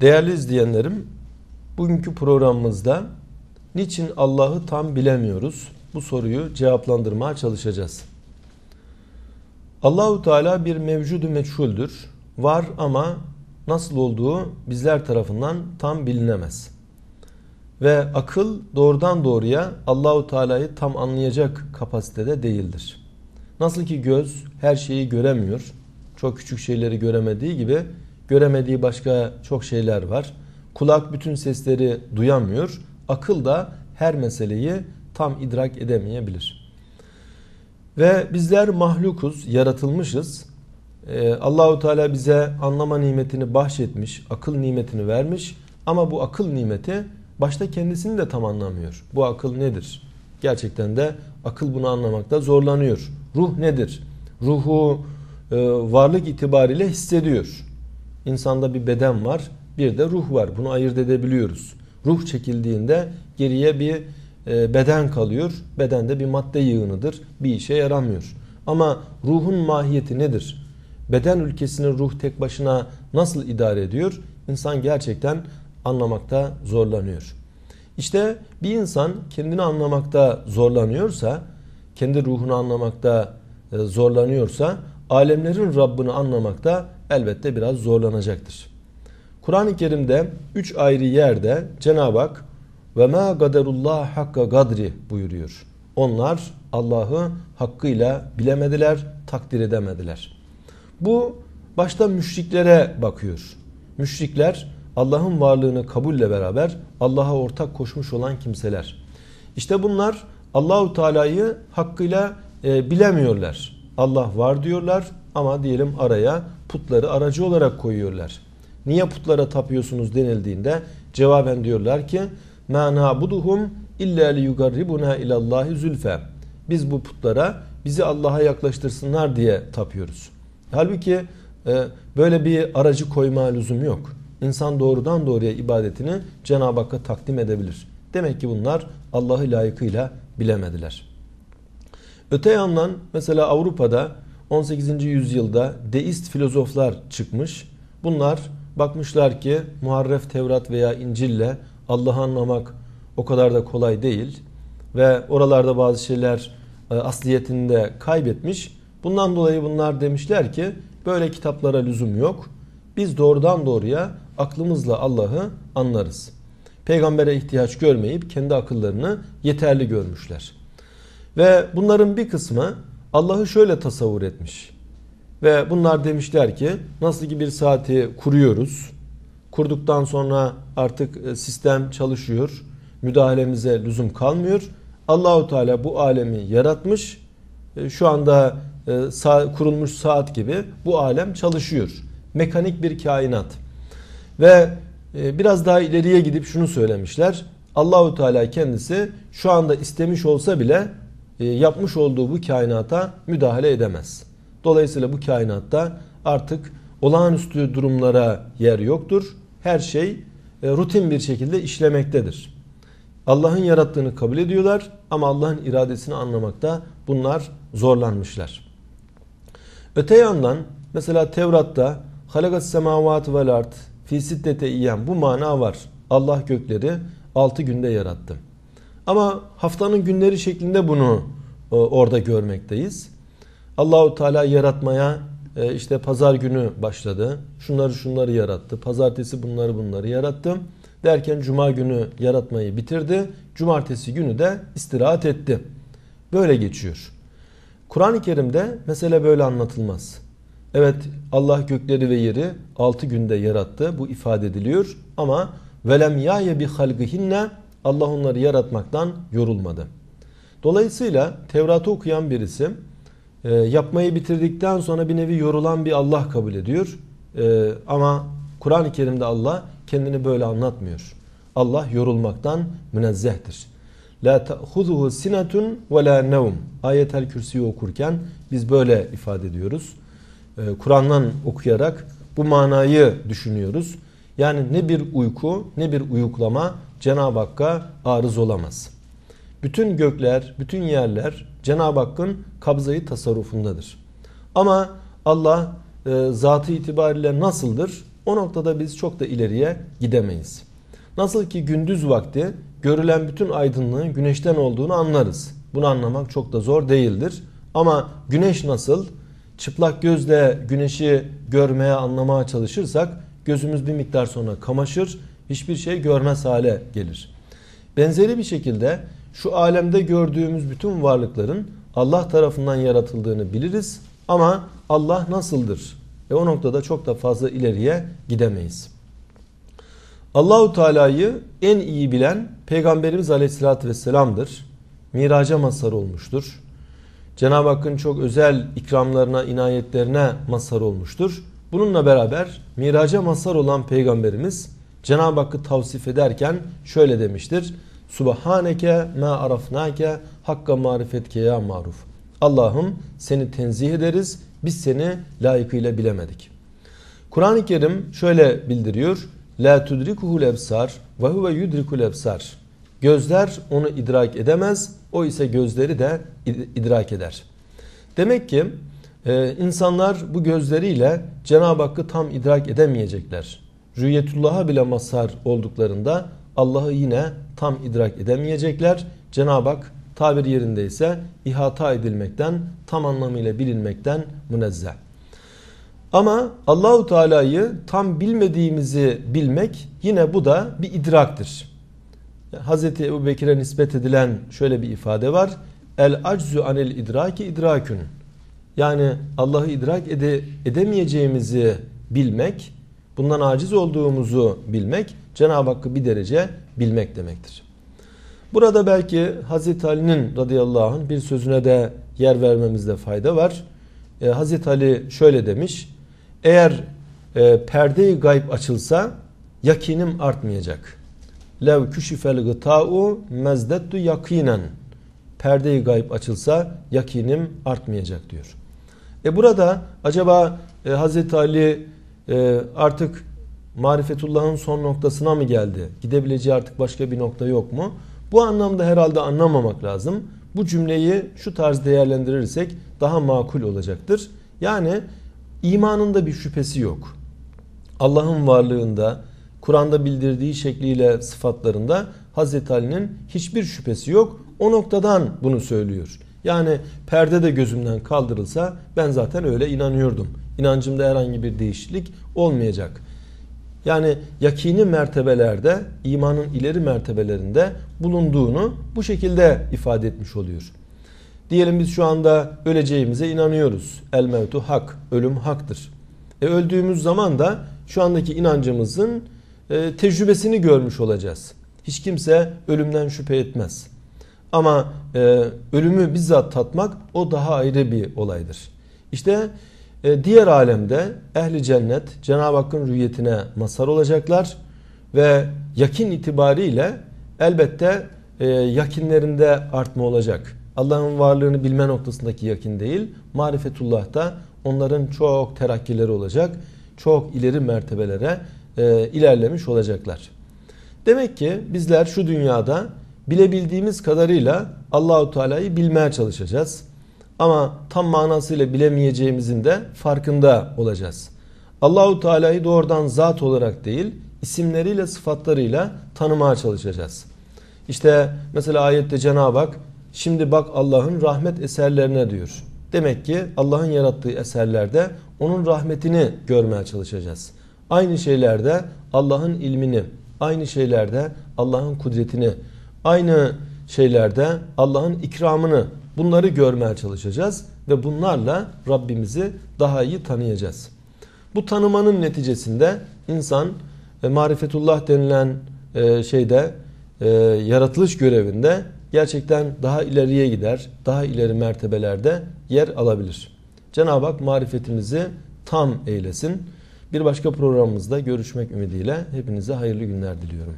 Değerli izleyenlerim, bugünkü programımızda niçin Allah'ı tam bilemiyoruz? Bu soruyu cevaplandırmaya çalışacağız. Allahu Teala bir mevcudu meçhuldür. Var ama nasıl olduğu bizler tarafından tam bilinemez. Ve akıl doğrudan doğruya Allahu Teala'yı tam anlayacak kapasitede değildir. Nasıl ki göz her şeyi göremiyor. Çok küçük şeyleri göremediği gibi göremediği başka çok şeyler var. Kulak bütün sesleri duyamıyor. Akıl da her meseleyi tam idrak edemeyebilir. Ve bizler mahlukuz, yaratılmışız. Ee, Allahu Teala bize anlama nimetini bahşetmiş, akıl nimetini vermiş ama bu akıl nimeti başta kendisini de tam anlamıyor. Bu akıl nedir? Gerçekten de akıl bunu anlamakta zorlanıyor. Ruh nedir? Ruhu e, varlık itibariyle hissediyor. İnsanda bir beden var, bir de ruh var. Bunu ayırt edebiliyoruz. Ruh çekildiğinde geriye bir e, beden kalıyor. Beden de bir madde yığınıdır. Bir işe yaramıyor. Ama ruhun mahiyeti nedir? Beden ülkesini ruh tek başına nasıl idare ediyor? İnsan gerçekten anlamakta zorlanıyor. İşte bir insan kendini anlamakta zorlanıyorsa, kendi ruhunu anlamakta e, zorlanıyorsa, alemlerin Rabbini anlamakta elbette biraz zorlanacaktır. Kur'an-ı Kerim'de üç ayrı yerde Cenab-ı Hak ve ma gaderullah hakka gadri buyuruyor. Onlar Allah'ı hakkıyla bilemediler, takdir edemediler. Bu başta müşriklere bakıyor. Müşrikler Allah'ın varlığını kabulle beraber Allah'a ortak koşmuş olan kimseler. İşte bunlar Allahu Teala'yı hakkıyla e, bilemiyorlar. Allah var diyorlar ama diyelim araya putları aracı olarak koyuyorlar. Niye putlara tapıyorsunuz denildiğinde cevaben diyorlar ki ma na'buduhum illa liyugarribuna ilallahi zülfe. Biz bu putlara bizi Allah'a yaklaştırsınlar diye tapıyoruz. Halbuki e, böyle bir aracı koyma lüzum yok. İnsan doğrudan doğruya ibadetini Cenab-ı Hakk'a takdim edebilir. Demek ki bunlar Allah'ı layıkıyla bilemediler. Öte yandan mesela Avrupa'da 18. yüzyılda deist filozoflar çıkmış. Bunlar bakmışlar ki Muharref Tevrat veya İncil'le Allah'ı anlamak o kadar da kolay değil. Ve oralarda bazı şeyler e, asliyetini de kaybetmiş. Bundan dolayı bunlar demişler ki böyle kitaplara lüzum yok. Biz doğrudan doğruya aklımızla Allah'ı anlarız. Peygambere ihtiyaç görmeyip kendi akıllarını yeterli görmüşler. Ve bunların bir kısmı Allah'ı şöyle tasavvur etmiş. Ve bunlar demişler ki nasıl ki bir saati kuruyoruz. Kurduktan sonra artık e, sistem çalışıyor. Müdahalemize lüzum kalmıyor. Allahu Teala bu alemi yaratmış. E, şu anda e, kurulmuş saat gibi bu alem çalışıyor. Mekanik bir kainat. Ve biraz daha ileriye gidip şunu söylemişler. Allahu Teala kendisi şu anda istemiş olsa bile yapmış olduğu bu kainata müdahale edemez. Dolayısıyla bu kainatta artık olağanüstü durumlara yer yoktur. Her şey e, rutin bir şekilde işlemektedir. Allah'ın yarattığını kabul ediyorlar ama Allah'ın iradesini anlamakta bunlar zorlanmışlar. Öte yandan mesela Tevrat'ta halagas semavat vel ard fi siddete iyyem bu mana var. Allah gökleri 6 günde yarattı. Ama haftanın günleri şeklinde bunu e, orada görmekteyiz. Allahu Teala yaratmaya e, işte pazar günü başladı. Şunları şunları yarattı. Pazartesi bunları bunları yarattı. Derken cuma günü yaratmayı bitirdi. Cumartesi günü de istirahat etti. Böyle geçiyor. Kur'an-ı Kerim'de mesele böyle anlatılmaz. Evet Allah gökleri ve yeri 6 günde yarattı. Bu ifade ediliyor. Ama velem yaye bi halgihinne Allah onları yaratmaktan yorulmadı. Dolayısıyla Tevrat'ı okuyan birisi e, yapmayı bitirdikten sonra bir nevi yorulan bir Allah kabul ediyor. E, ama Kur'an-ı Kerim'de Allah kendini böyle anlatmıyor. Allah yorulmaktan münezzehtir. La ta'khuzuhu sinetun ve la nevm. Ayetel Kürsi'yi okurken biz böyle ifade ediyoruz. E, Kur'an'dan okuyarak bu manayı düşünüyoruz. Yani ne bir uyku ne bir uyuklama Cenab-ı Hakk'a arız olamaz. Bütün gökler, bütün yerler Cenab-ı Hakk'ın kabzayı tasarrufundadır. Ama Allah e, zatı itibariyle nasıldır? O noktada biz çok da ileriye gidemeyiz. Nasıl ki gündüz vakti görülen bütün aydınlığın güneşten olduğunu anlarız. Bunu anlamak çok da zor değildir. Ama güneş nasıl? Çıplak gözle güneşi görmeye, anlamaya çalışırsak gözümüz bir miktar sonra kamaşır, hiçbir şey görmez hale gelir. Benzeri bir şekilde şu alemde gördüğümüz bütün varlıkların Allah tarafından yaratıldığını biliriz ama Allah nasıldır? E o noktada çok da fazla ileriye gidemeyiz. Allahu Teala'yı en iyi bilen Peygamberimiz Aleyhisselatü Vesselam'dır. Miraca mazhar olmuştur. Cenab-ı Hakk'ın çok özel ikramlarına, inayetlerine mazhar olmuştur. Bununla beraber miraca mazhar olan Peygamberimiz Cenab-ı Hakk'ı tavsif ederken şöyle demiştir. Subhaneke ma arafnake hakka marifetke ya maruf. Allah'ım seni tenzih ederiz. Biz seni layıkıyla bilemedik. Kur'an-ı Kerim şöyle bildiriyor. La tudrikuhul ebsar ve huve yudrikul ebsar. Gözler onu idrak edemez. O ise gözleri de idrak eder. Demek ki e, insanlar bu gözleriyle Cenab-ı Hakk'ı tam idrak edemeyecekler. Rüyetullah'a bile mazhar olduklarında Allah'ı yine tam idrak edemeyecekler. Cenab-ı Hak tabir yerindeyse ihata edilmekten, tam anlamıyla bilinmekten münezzeh. Ama Allahu Teala'yı tam bilmediğimizi bilmek yine bu da bir idraktır. Hazreti Ebu Bekir'e nispet edilen şöyle bir ifade var. El aczu anil idraki idrakün. Yani Allah'ı idrak ede, edemeyeceğimizi bilmek, bundan aciz olduğumuzu bilmek, Cenab-ı Hakk'ı bir derece bilmek demektir. Burada belki Hazreti Ali'nin radıyallahu anh bir sözüne de yer vermemizde fayda var. Ee, Hazreti Ali şöyle demiş. Eğer e, perde-i gayb açılsa yakinim artmayacak. Lev küşifel gıta'u mezdettu yakinen. Perde-i gayb açılsa yakinim artmayacak diyor. E burada acaba e, Hazreti Ali e, artık marifetullah'ın son noktasına mı geldi? Gidebileceği artık başka bir nokta yok mu? Bu anlamda herhalde anlamamak lazım. Bu cümleyi şu tarz değerlendirirsek daha makul olacaktır. Yani imanında bir şüphesi yok. Allah'ın varlığında, Kur'an'da bildirdiği şekliyle sıfatlarında Hazreti Ali'nin hiçbir şüphesi yok. O noktadan bunu söylüyor. Yani perde de gözümden kaldırılsa ben zaten öyle inanıyordum. İnancımda herhangi bir değişiklik olmayacak. Yani yakini mertebelerde, imanın ileri mertebelerinde bulunduğunu bu şekilde ifade etmiş oluyor. Diyelim biz şu anda öleceğimize inanıyoruz. El mevtu hak, ölüm haktır. E öldüğümüz zaman da şu andaki inancımızın e, tecrübesini görmüş olacağız. Hiç kimse ölümden şüphe etmez. Ama e, ölümü bizzat tatmak o daha ayrı bir olaydır. İşte e, diğer alemde ehli cennet Cenab-ı Hakk'ın rüyetine mazhar olacaklar ve yakin itibariyle elbette e, yakinlerinde artma olacak. Allah'ın varlığını bilme noktasındaki yakin değil, marifetullah'ta onların çok terakkileri olacak, çok ileri mertebelere e, ilerlemiş olacaklar. Demek ki bizler şu dünyada bilebildiğimiz kadarıyla Allahu Teala'yı bilmeye çalışacağız. Ama tam manasıyla bilemeyeceğimizin de farkında olacağız. Allahu Teala'yı doğrudan zat olarak değil, isimleriyle, sıfatlarıyla tanımaya çalışacağız. İşte mesela ayette Cenab-ı Hak şimdi bak Allah'ın rahmet eserlerine diyor. Demek ki Allah'ın yarattığı eserlerde onun rahmetini görmeye çalışacağız. Aynı şeylerde Allah'ın ilmini, aynı şeylerde Allah'ın kudretini, aynı şeylerde Allah'ın ikramını bunları görmeye çalışacağız ve bunlarla Rabbimizi daha iyi tanıyacağız. Bu tanımanın neticesinde insan e, marifetullah denilen e, şeyde e, yaratılış görevinde gerçekten daha ileriye gider, daha ileri mertebelerde yer alabilir. Cenab-ı Hak marifetimizi tam eylesin. Bir başka programımızda görüşmek ümidiyle hepinize hayırlı günler diliyorum.